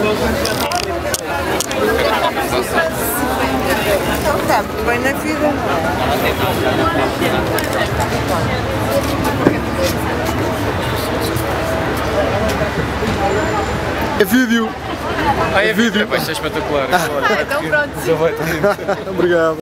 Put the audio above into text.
Então tá, bem na vida. É vídeo. Ah, é vídeo. Vai ser espetacular. Ah, então pronto. Obrigado.